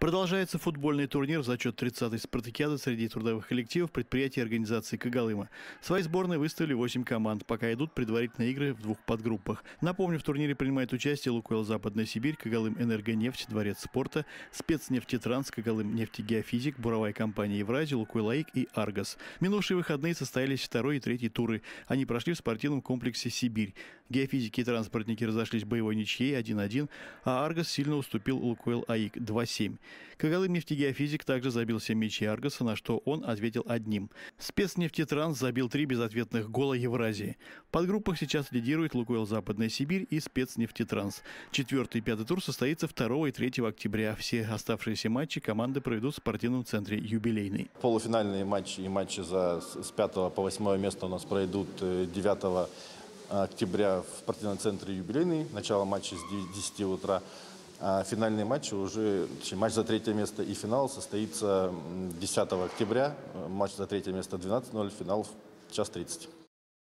Продолжается футбольный турнир за счет 30-й спартакиады среди трудовых коллективов предприятий и организаций Кагалыма. Свои сборные выставили 8 команд, пока идут предварительные игры в двух подгруппах. Напомню, в турнире принимает участие Лукойл Западная Сибирь, Кагалым Энергонефть, Дворец спорта, Спецнефтетранс, Кагалым Нефтегеофизик, Буровая компания Евразия, Лукойл АИК и Аргос. Минувшие выходные состоялись второй и третий туры. Они прошли в спортивном комплексе «Сибирь». Геофизики и транспортники разошлись боевой ничьей 1-1, а Аргос сильно уступил Лукойл АИК 2-7. Кагалым нефтегеофизик также забил 7 мячей Аргоса, на что он ответил одним. Спецнефтетранс забил три безответных гола Евразии. В подгруппах сейчас лидирует Лукойл Западная Сибирь и Спецнефтетранс. Четвертый и пятый тур состоится 2 и 3 октября. Все оставшиеся матчи команды проведут в спортивном центре «Юбилейный». Полуфинальные матчи и матчи за, с 5 по 8 место у нас пройдут 9 э, октября в спортивном центре «Юбилейный». Начало матча с 10 утра. А финальные матчи уже, матч за третье место и финал состоится 10 октября. Матч за третье место 12.00, финал в час 30.